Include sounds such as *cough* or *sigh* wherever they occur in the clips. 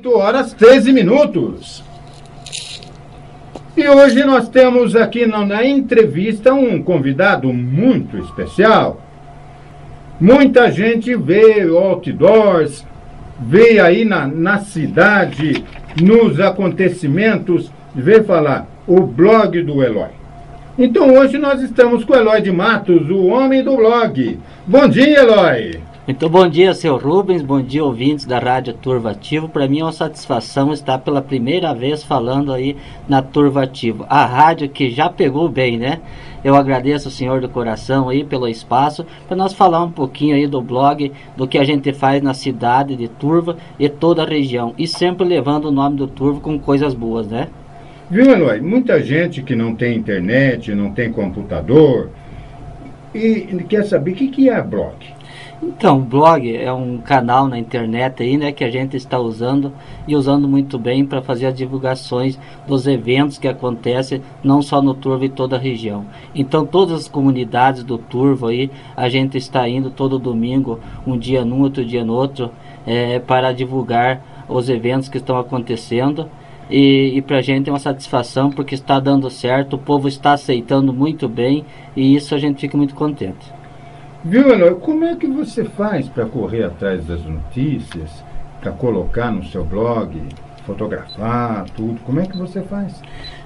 8 horas 13 minutos. E hoje nós temos aqui na, entrevista um convidado muito especial. Muita gente vê outdoors, vê aí na, na cidade, nos acontecimentos, vê falar o blog do Eloy. Então hoje nós estamos com o Eloy de Matos, o homem do blog. Bom dia, Eloy! Então, bom dia, seu Rubens, bom dia, ouvintes da Rádio Turvativo. Para mim é uma satisfação estar pela primeira vez falando aí na Turvativo, a rádio que já pegou bem, né? Eu agradeço o senhor do coração aí pelo espaço para nós falar um pouquinho aí do blog, do que a gente faz na cidade de Turva e toda a região, e sempre levando o nome do Turva com coisas boas, né? Viu, Eloy? Muita gente que não tem internet, não tem computador, e quer saber o que, que é blog. Então, blog é um canal na internet aí, né, que a gente está usando e usando muito bem para fazer as divulgações dos eventos que acontecem não só no Turvo e toda a região. Então, todas as comunidades do Turvo aí, a gente está indo todo domingo, um dia num, outro dia no outro, é, para divulgar os eventos que estão acontecendo. E, e para a gente é uma satisfação porque está dando certo, o povo está aceitando muito bem e isso a gente fica muito contente. Viu, Eloy, como é que você faz para correr atrás das notícias, para colocar no seu blog, fotografar, tudo? Como é que você faz?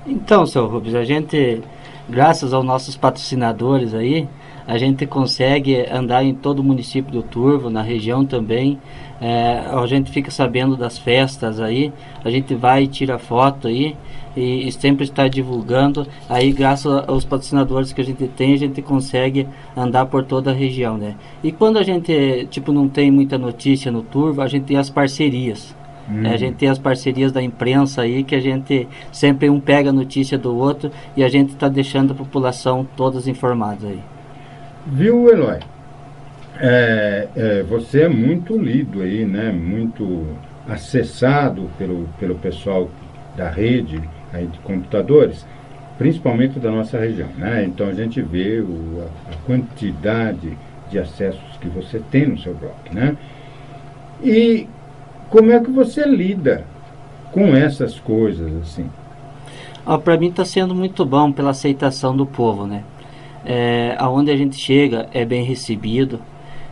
Então, seu Rubens, a gente, graças aos nossos patrocinadores aí, a gente consegue andar em todo o município do Turvo, na região também. É, a gente fica sabendo das festas aí, a gente vai e tira foto aí e, e, sempre está divulgando. Aí, graças aos patrocinadores que a gente tem, a gente consegue andar por toda a região, né? E quando a gente, tipo, não tem muita notícia no Turvo, a gente tem as parcerias. Hum. A gente tem as parcerias da imprensa aí, que a gente sempre um pega a notícia do outro e a gente está deixando a população todas informadas aí. Viu, Eloy? É, é, você é muito lido aí, né? Muito acessado pelo, pelo pessoal da rede aí de computadores, principalmente da nossa região, né? Então a gente vê o, a, quantidade de acessos que você tem no seu blog, né? E como é que você lida com essas coisas assim? Ah, Para mim está sendo muito bom pela aceitação do povo, né? É, aonde a gente chega é bem recebido,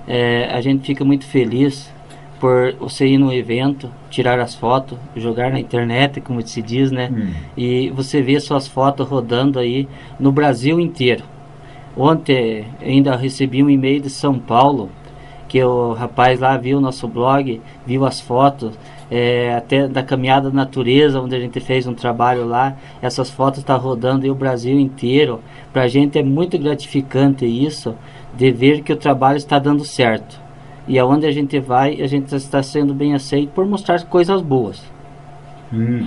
é, a gente fica muito feliz por você ir no evento, tirar as fotos, jogar na internet, como se diz, né? Hum. E você vê suas fotos rodando aí no Brasil inteiro. Ontem ainda recebi um e-mail de São Paulo que o rapaz lá viu o nosso blog, viu as fotos, é, até da caminhada da natureza, onde a gente fez um trabalho lá. Essas fotos estão tá rodando o Brasil inteiro. Para a gente é muito gratificante isso, de ver que o trabalho está dando certo. E aonde a gente vai, a gente está sendo bem aceito por mostrar coisas boas. Hum.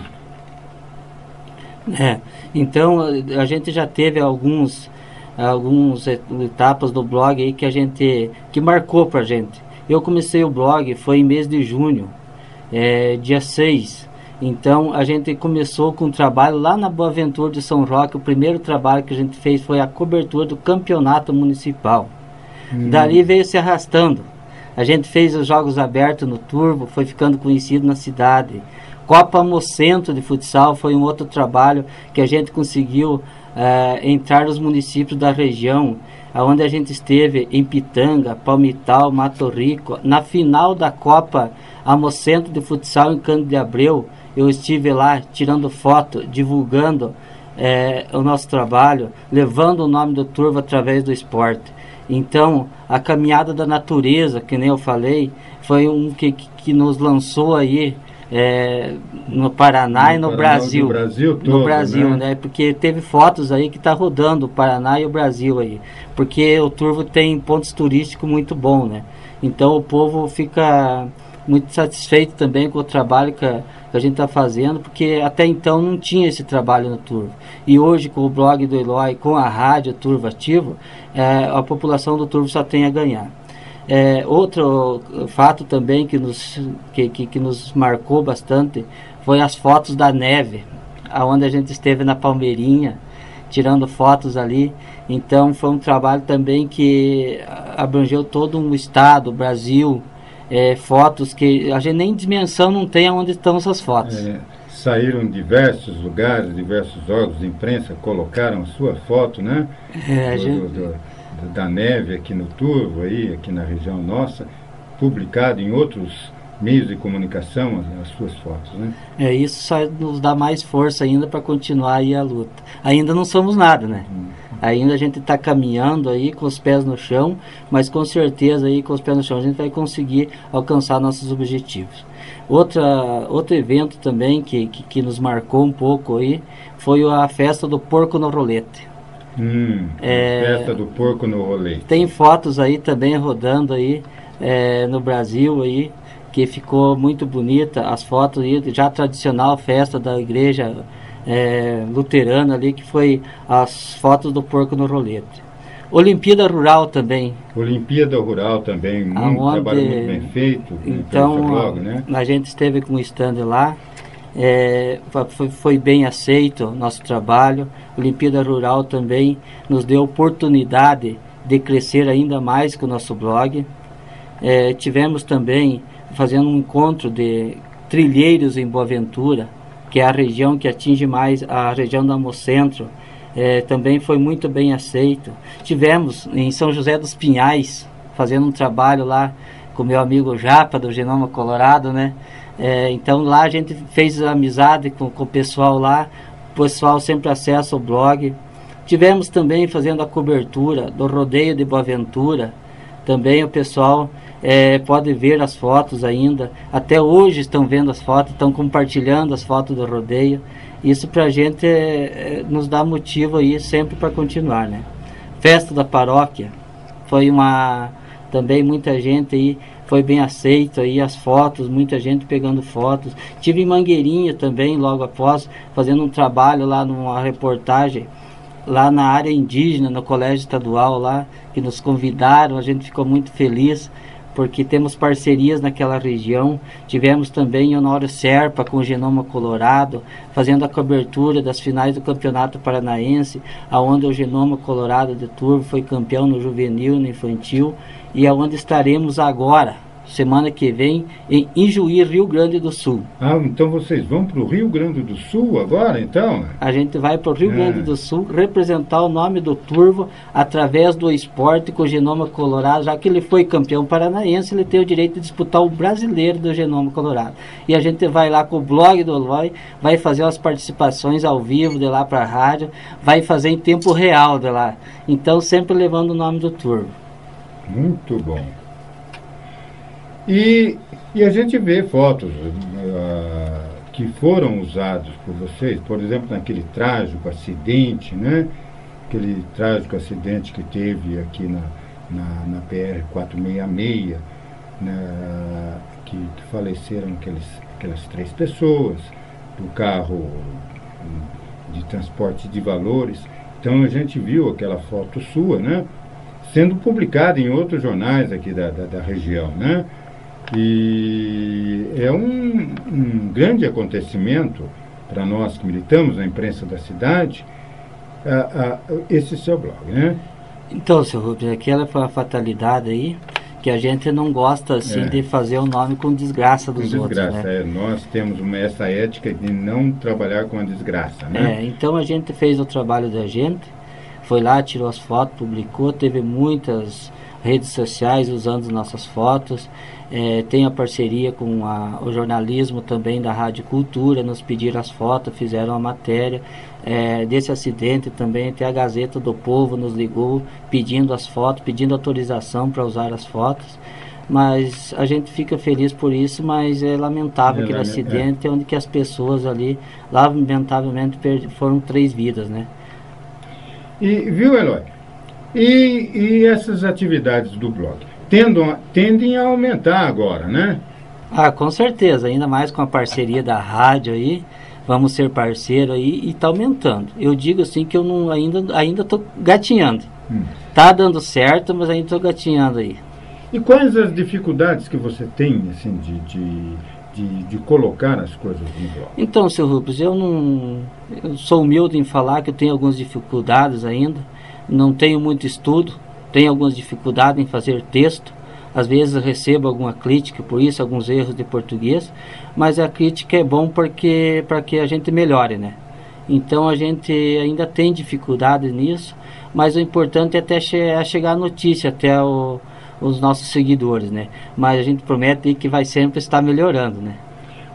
É, então a gente já teve alguns algumas etapas do blog aí que a gente que marcou pra gente. Eu comecei o blog foi em mês de junho é, dia 6. Então a gente começou com um trabalho lá na Boa Ventura de São Roque. O primeiro trabalho que a gente fez foi a cobertura do campeonato municipal. Hum. Dali veio se arrastando. A gente fez os jogos abertos no Turbo, foi ficando conhecido na cidade. Copa Mocento de futsal foi um outro trabalho que a gente conseguiu é, entrar nos municípios da região, onde a gente esteve em Pitanga, Palmital, Mato Rico, na final da Copa Amocentro de Futsal em Cândido de Abreu. Eu estive lá tirando foto, divulgando é, o nosso trabalho, levando o nome do Turvo através do esporte. Então, a caminhada da natureza, que nem eu falei, foi um que, que nos lançou aí é, no Paraná no e no Paraná, Brasil. No Brasil todo, No Brasil, né? né? Porque teve fotos aí que tá rodando o Paraná e o Brasil aí. Porque o Turvo tem pontos turísticos muito bom, né? Então o povo fica muito satisfeito também com o trabalho que a, que a gente está fazendo, porque até então não tinha esse trabalho no Turvo. E hoje, com o blog do Eloy, com a rádio Turvo Ativo, é, a população do Turvo só tem a ganhar. É, outro fato também que nos, que, que, que, nos marcou bastante foi as fotos da neve, aonde a gente esteve na Palmeirinha, tirando fotos ali. Então foi um trabalho também que abrangeu todo um estado, o Brasil, é, fotos que a gente nem dimensão não tem onde estão essas fotos. É, saíram em diversos lugares, diversos órgãos de imprensa, colocaram sua foto, né? É, do, gente... do, do, da neve aqui no Turvo, aí, aqui na região nossa, publicado em outros meios de comunicação as, suas fotos, né? É, isso só nos dá mais força ainda para continuar aí a luta. Ainda não somos nada, né? Hum. Ainda a gente está caminhando aí com os pés no chão, mas com certeza aí com os pés no chão a gente vai conseguir alcançar nossos objetivos. Outra, outro evento também que, que, que nos marcou um pouco aí foi a festa do porco no rolete. Hum, é, festa do porco no rolete. Tem fotos aí também rodando aí é, no Brasil aí que ficou muito bonita as fotos já tradicional festa da igreja é, luterana ali que foi as fotos do porco no rolete Olimpíada Rural também Olimpíada Rural também um trabalho muito bem feito então blog, né? a gente esteve com o stand lá é, foi, foi, bem aceito nosso trabalho Olimpíada Rural também nos deu oportunidade de crescer ainda mais com o nosso blog é, tivemos também fazendo um encontro de trilheiros em Boaventura, que é a região que atinge mais a região do Amocentro, é, também foi muito bem aceito. Tivemos em São José dos Pinhais, fazendo um trabalho lá com meu amigo Japa, do Genoma Colorado, né? É, então lá a gente fez amizade com, com o pessoal lá, o pessoal sempre acessa o blog. Tivemos também fazendo a cobertura do rodeio de Boaventura, também o pessoal é, pode ver as fotos ainda. Até hoje estão vendo as fotos, estão compartilhando as fotos do rodeio. Isso para a gente é, é, nos dá motivo aí sempre para continuar, né? Festa da paróquia foi uma também muita gente aí foi bem aceito aí as fotos, muita gente pegando fotos. Tive em Mangueirinha também logo após fazendo um trabalho lá numa reportagem lá na área indígena, no colégio estadual lá, que nos convidaram, a gente ficou muito feliz porque temos parcerias naquela região. Tivemos também Honório Serpa com o Genoma Colorado, fazendo a cobertura das finais do Campeonato Paranaense, aonde o Genoma Colorado de Turvo foi campeão no juvenil, no infantil, e aonde estaremos agora, semana que vem em Ijuí, Rio Grande do Sul. Ah, então vocês vão para o Rio Grande do Sul agora, então? A gente vai para o Rio é. Grande do Sul representar o nome do Turvo através do esporte com o Genoma Colorado, já que ele foi campeão paranaense, ele tem o direito de disputar o brasileiro do Genoma Colorado. E a gente vai lá com o blog do Oloy, vai fazer as participações ao vivo de lá para a rádio, vai fazer em tempo real de lá. Então sempre levando o nome do Turvo. Muito bom. E, e a gente vê fotos uh, que foram usados por vocês, por exemplo, naquele trágico acidente, né? Aquele trágico acidente que teve aqui na, na, na PR 466, né? que, que faleceram aqueles, aquelas três pessoas, do carro de transporte de valores. Então a gente viu aquela foto sua, né? Sendo publicada em outros jornais aqui da, da, da região, né? E é um, um grande acontecimento para nós que militamos na imprensa da cidade, a, a, esse seu blog, né? Então, seu Rubens, aquela foi a fatalidade aí, que a gente não gosta assim é. de fazer o nome com desgraça dos com desgraça, outros. Né? É. Nós temos uma, essa ética de não trabalhar com a desgraça, né? É, então a gente fez o trabalho da gente, foi lá, tirou as fotos, publicou, teve muitas redes sociais usando nossas fotos. É, tem a parceria com a, o jornalismo também da Rádio Cultura, nos pediram as fotos, fizeram a matéria é, desse acidente também. Até a Gazeta do Povo nos ligou pedindo as fotos, pedindo autorização para usar as fotos. Mas a gente fica feliz por isso, mas é lamentável é, aquele acidente onde que as pessoas ali, lamentavelmente, foram três vidas, né? E, viu, Eloy? E, e essas atividades do blog? Tendam, tendem a aumentar agora, né? Ah, com certeza, ainda mais com a parceria da rádio aí, vamos ser parceiro aí e está aumentando. Eu digo assim que eu não ainda ainda tô gatinhando. Hum. Tá dando certo, mas ainda estou gatinhando aí. E quais as dificuldades que você tem assim de, de, de, de colocar as coisas no blog? Então, seu Rubens, eu não eu sou humilde em falar que eu tenho algumas dificuldades ainda não tenho muito estudo, tenho algumas dificuldades em fazer texto, Às vezes recebo alguma crítica por isso, alguns erros de português, mas a crítica é bom porque para que a gente melhore, né? Então a gente ainda tem dificuldades nisso, mas o importante é até che é chegar a notícia até o, os nossos seguidores, né? Mas a gente promete que vai sempre estar melhorando, né?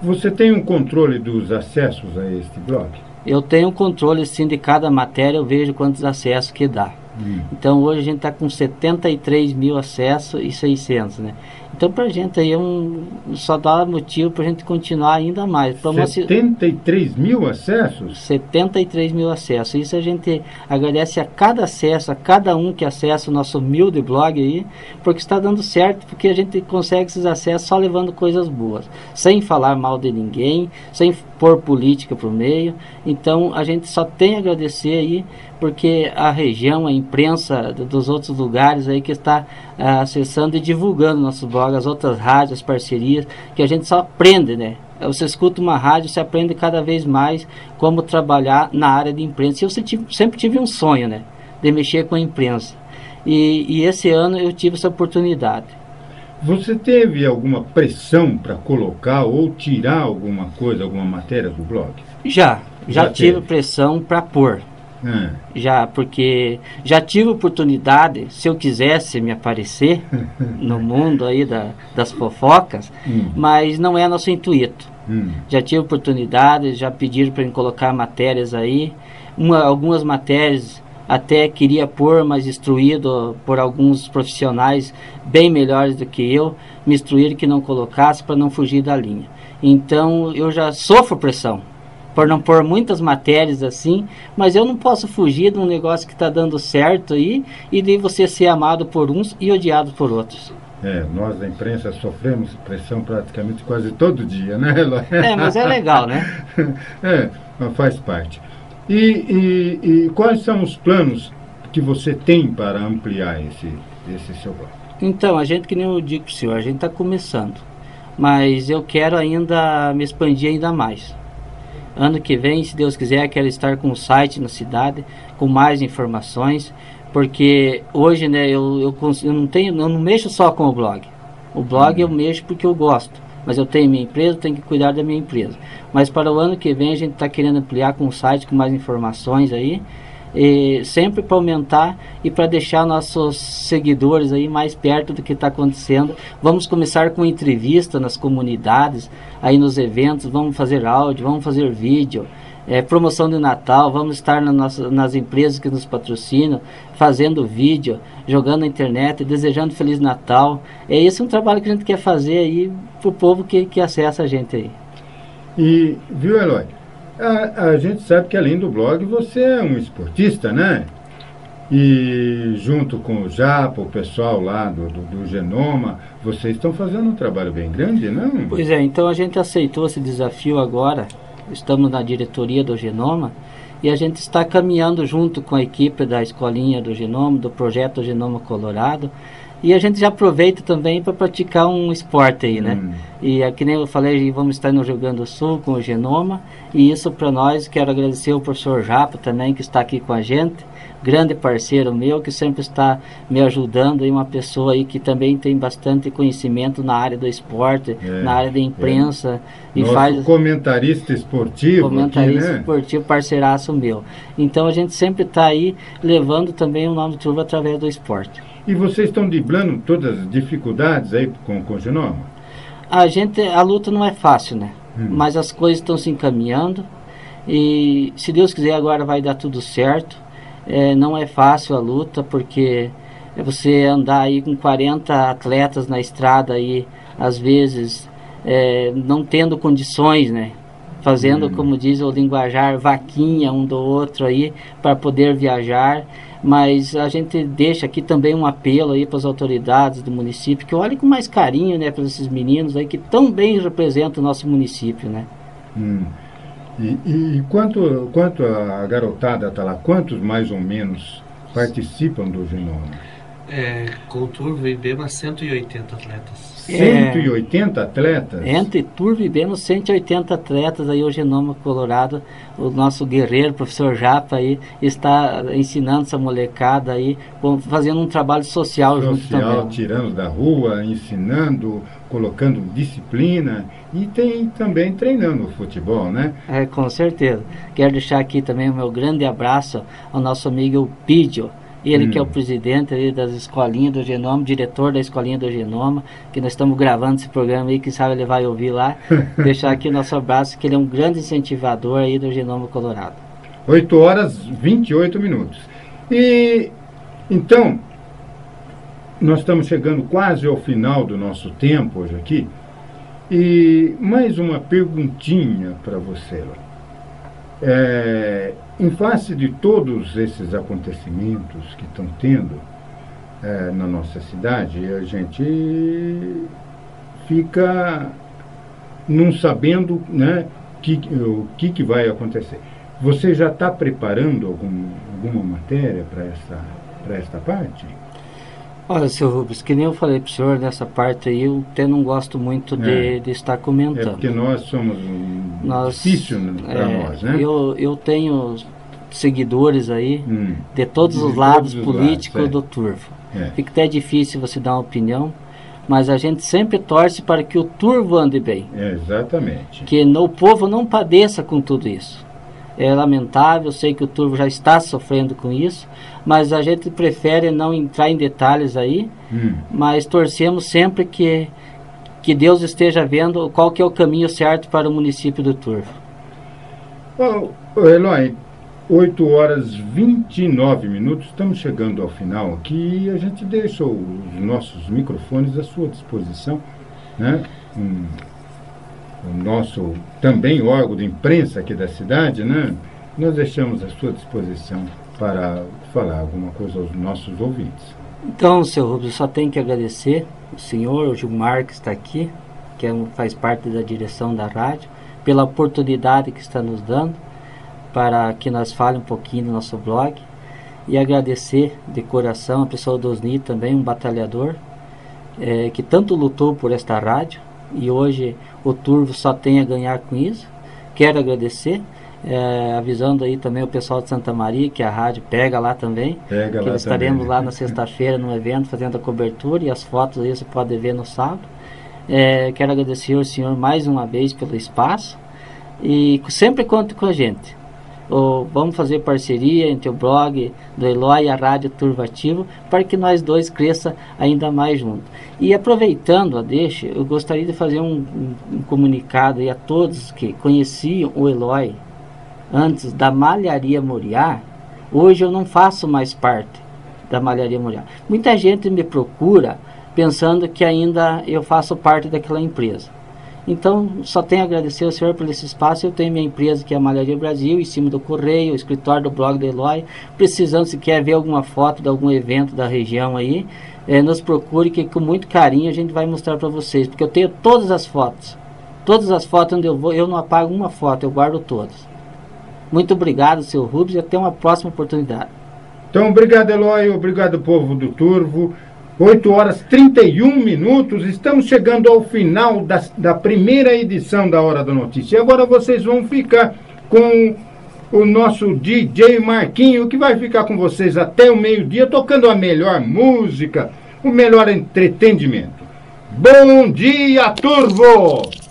Você tem um controle dos acessos a este blog? Eu tenho um controle sim de cada matéria, eu vejo quantos acessos que dá. Hum. Então hoje a gente está com 73 mil acessos e 600, né? Então para a gente aí é um, só dá motivo para a gente continuar ainda mais. Pra 73 uma, mil acessos? 73 mil acessos. Isso a gente agradece a cada acesso, a cada um que acessa o nosso humilde blog aí, porque está dando certo, porque a gente consegue esses acessos só levando coisas boas, sem falar mal de ninguém, sem pôr política para o meio. Então a gente só tem a agradecer aí porque a região, a imprensa dos outros lugares aí que está uh, acessando e divulgando nosso blog, as outras rádios, as parcerias, que a gente só aprende, né? Você escuta uma rádio, você aprende cada vez mais como trabalhar na área de imprensa. E eu sempre tive um sonho, né? De mexer com a imprensa. E, e esse ano eu tive essa oportunidade. Você teve alguma pressão para colocar ou tirar alguma coisa, alguma matéria do blog? Já, já, já tive pressão para pôr. É. Já, porque já tive oportunidade, se eu quisesse me aparecer *laughs* no mundo aí da, das fofocas, hum. mas não é nosso intuito. Hum. Já tive oportunidade, já pediram para colocar matérias aí. Uma, algumas matérias até queria pôr, mas instruído por alguns profissionais bem melhores do que eu, me instruíram que não colocasse para não fugir da linha. Então eu já sofro pressão por não pôr muitas matérias assim, mas eu não posso fugir de um negócio que está dando certo aí e de você ser amado por uns e odiado por outros. É, nós da imprensa sofremos pressão praticamente quase todo dia, né? É, mas é legal, né? *laughs* é, faz parte. E, e, e, quais são os planos que você tem para ampliar esse, esse seu blog? Então, a gente, que nem eu digo para o senhor, a gente está começando. Mas eu quero ainda me expandir ainda mais. Ano que vem, se Deus quiser, quero estar com o site na cidade, com mais informações, porque hoje, né, eu, eu, eu não tenho, eu não mexo só com o blog. O blog eu mexo porque eu gosto, mas eu tenho minha empresa, tenho que cuidar da minha empresa. Mas para o ano que vem a gente está querendo ampliar com o site com mais informações aí e sempre para aumentar e para deixar nossos seguidores aí mais perto do que está acontecendo. Vamos começar com entrevista nas comunidades, aí nos eventos, vamos fazer áudio, vamos fazer vídeo. É, promoção de Natal, vamos estar na nossa, nas empresas que nos patrocinam, fazendo vídeo, jogando na internet, desejando Feliz Natal. É esse um trabalho que a gente quer fazer aí para o povo que, que acessa a gente aí. E, viu, Eloy? A, a gente sabe que além do blog você é um esportista, né? E junto com o Japa, o pessoal lá do, do, do, Genoma, vocês estão fazendo um trabalho bem grande, não? Pois é, então a gente aceitou esse desafio agora. Estamos na diretoria do Genoma e a gente está caminhando junto com a equipe da escolinha do Genoma, do projeto Genoma Colorado. E a gente já aproveita também para praticar um esporte aí, né? Hum. E aqui nem eu falei, vamos estar no Rio Grande do Sul com o Genoma. E isso para nós, quero agradecer o professor Japa também, que está aqui com a gente. Grande parceiro meu, que sempre está me ajudando. E uma pessoa aí que também tem bastante conhecimento na área do esporte, é, na área da imprensa. É. E Nosso faz comentarista esportivo. Comentarista aqui, né? esportivo, parceiraço meu. Então a gente sempre está aí levando também o nome do Turvo através do esporte. E vocês estão driblando todas as dificuldades aí com, com o genoma? A gente, a luta não é fácil, né? Hum. Mas as coisas estão se encaminhando e se Deus quiser agora vai dar tudo certo. É, não é fácil a luta porque é você andar aí com 40 atletas na estrada aí, às vezes é, não tendo condições, né? Fazendo, hum. como diz o linguajar, vaquinha um do outro aí para poder viajar mas a gente deixa aqui também um apelo aí para as autoridades do município que olhem com mais carinho, né, para esses meninos aí que tão bem representam o nosso município, né? Hum. E, e, quanto, quanto a garotada está lá, quantos mais ou menos participam do genoma? É, com o Turvo e Bema, 180 atletas. 180 é, atletas? Entre Turvo e Bema, 180 atletas aí o Genoma Colorado, o nosso guerreiro, professor Japa aí, está ensinando essa molecada aí, fazendo um trabalho social, social junto também. tirando da rua, ensinando, colocando disciplina e tem também treinando o futebol, né? É, com certeza. Quero deixar aqui também o meu grande abraço ao nosso amigo Pídio, ele hum. que é o hum. presidente ali das escolinhas do Genoma, diretor da escolinha do Genoma, que nós estamos gravando esse programa aí, que sabe ele vai ouvir lá. *laughs* Deixar aqui o nosso abraço, que ele é um grande incentivador aí do Genoma Colorado. 8 horas 28 minutos. E então, nós estamos chegando quase ao final do nosso tempo hoje aqui. E mais uma perguntinha para você. É, em face de todos esses acontecimentos que estão tendo é, na nossa cidade, a gente fica não sabendo né, que, o que, que vai acontecer. Você já está preparando algum, alguma matéria para essa, essa parte? Olha, seu Rubens, que nem eu falei para o senhor nessa parte aí, eu até não gosto muito de, é, de estar comentando. É porque nós somos um nós, difícil para é, nós, né? Eu, eu tenho seguidores aí hum, de todos de os lados políticos é. do Turvo. É. Fica até difícil você dar uma opinião, mas a gente sempre torce para que o Turvo ande bem. É, exatamente. Que no, o povo não padeça com tudo isso. É lamentável, sei que o Turvo já está sofrendo com isso, mas a gente prefere não entrar em detalhes aí, hum. mas torcemos sempre que, que Deus esteja vendo qual que é o caminho certo para o município do Turvo. Bom, Eloy, 8 horas 29 minutos, estamos chegando ao final aqui e a gente deixa os nossos microfones à sua disposição, né? O nosso também órgão de imprensa aqui da cidade, né? Nós deixamos à sua disposição para falar alguma coisa aos nossos ouvintes. Então, seu Rubens, só tenho que agradecer o senhor, o Gilmar, que está aqui, que é, faz parte da direção da rádio, pela oportunidade que está nos dando para que nós fale um pouquinho do nosso blog e agradecer de coração a pessoa do Osni também, um batalhador é, que tanto lutou por esta rádio e hoje o Turvo só tem a ganhar com isso. Quero agradecer, é, avisando aí também o pessoal de Santa Maria que a rádio pega lá também. Pega que lá estaremos também. lá na sexta-feira no evento fazendo a cobertura e as fotos aí você pode ver no sábado. É, quero agradecer ao senhor mais uma vez pelo espaço e sempre conte com a gente ou vamos fazer parceria entre o blog do Eloy e a Rádio Turvativo para que nós dois cresça ainda mais juntos. E aproveitando a deixa, eu gostaria de fazer um, um, um comunicado a todos que conheciam o Eloy antes da Malharia Moriá. Hoje eu não faço mais parte da Malharia Moriá. Muita gente me procura pensando que ainda eu faço parte daquela empresa. Então, só tenho a agradecer ao senhor por esse espaço. Eu tenho minha empresa que é a Malharia Brasil, em cima do Correio, o escritório do blog do Eloy. Precisando, se quer ver alguma foto de algum evento da região aí, é, nos procure que com muito carinho a gente vai mostrar para vocês. Porque eu tenho todas as fotos. Todas as fotos onde eu vou, eu não apago uma foto, eu guardo todas. Muito obrigado, seu Rubens, e até uma próxima oportunidade. Então, obrigado, Eloy. Obrigado, povo do Turvo. 8 horas 31 minutos, estamos chegando ao final da, da primeira edição da Hora da Notícia. E agora vocês vão ficar com o nosso DJ Marquinho, que vai ficar com vocês até o meio-dia, tocando a melhor música, o melhor entretenimento. Bom dia, Turvo!